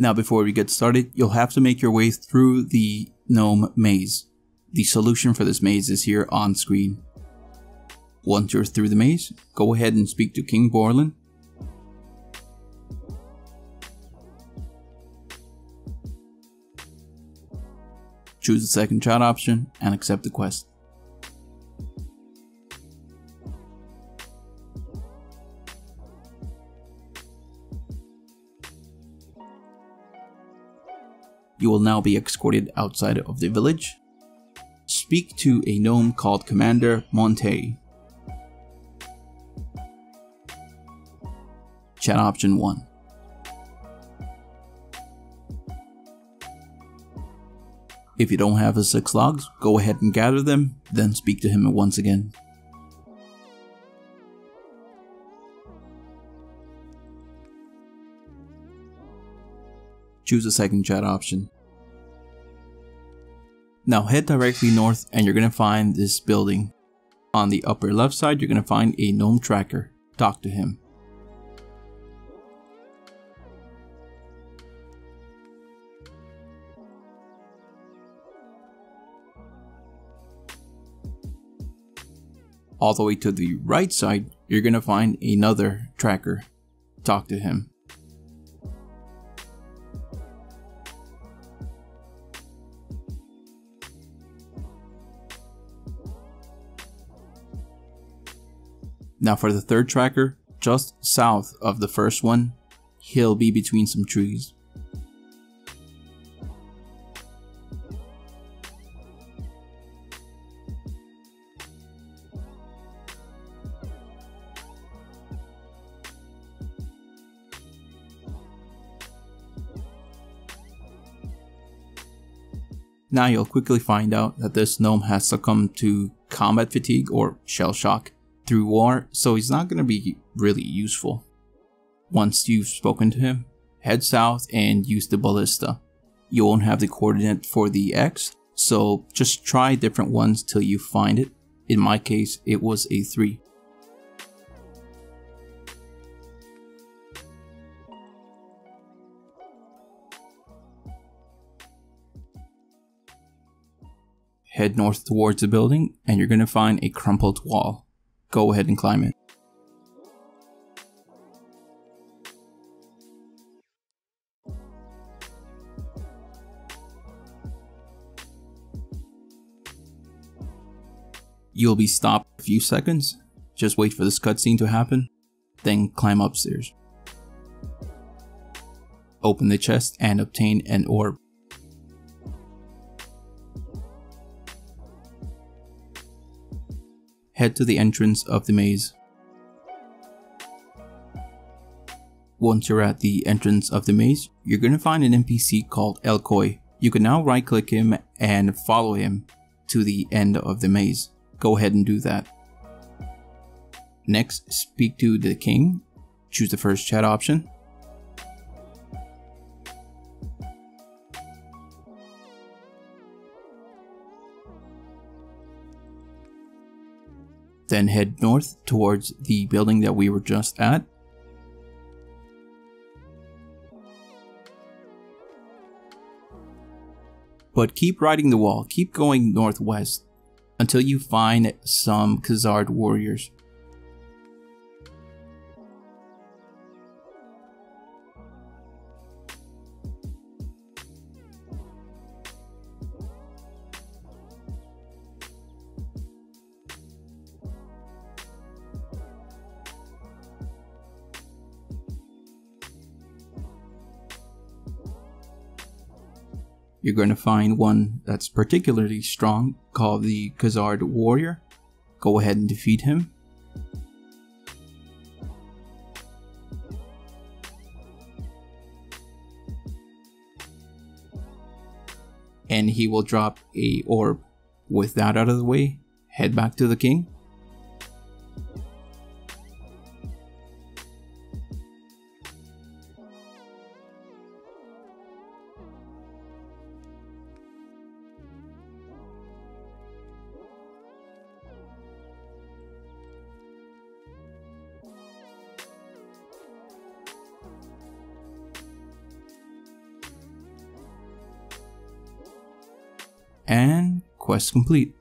Now before we get started, you'll have to make your way through the gnome maze. The solution for this maze is here on screen. Once you're through the maze, go ahead and speak to King Bolren. Choose the second chat option and accept the quest. You will now be escorted outside of the village. Speak to a gnome called Commander Montai. Chat option 1. If you don't have his 6 logs, go ahead and gather them, then speak to him once again. Choose the second chat option. Now head directly north and you're going to find this building. On the upper left side, you're going to find a gnome tracker. Talk to him. All the way to the right side, you're going to find another tracker. Talk to him. Now for the third tracker, just south of the first one, he'll be between some trees. Now you'll quickly find out that this gnome has succumbed to combat fatigue or shell shock through war, so he's not going to be really useful. Once you've spoken to him, head south and use the ballista. You won't have the coordinate for the X, so just try different ones till you find it. In my case, it was a 3. Head north towards the building and you're going to find a crumpled wall go ahead and climb it. You'll be stopped a few seconds, just wait for this cutscene to happen, then climb upstairs. Open the chest and obtain an orb. Head to the entrance of the maze. Once you're at the entrance of the maze, you're going to find an NPC called Elkoy. You can now right click him and follow him to the end of the maze. Go ahead and do that. Next, speak to the king. Choose the first chat option. Then head north towards the building that we were just at. But keep riding the wall, keep going northwest until you find some Khazard warriors. You're going to find one that's particularly strong called the Khazard Warrior. Go ahead and defeat him. And he will drop a orb. With that out of the way, head back to the king. And quest complete.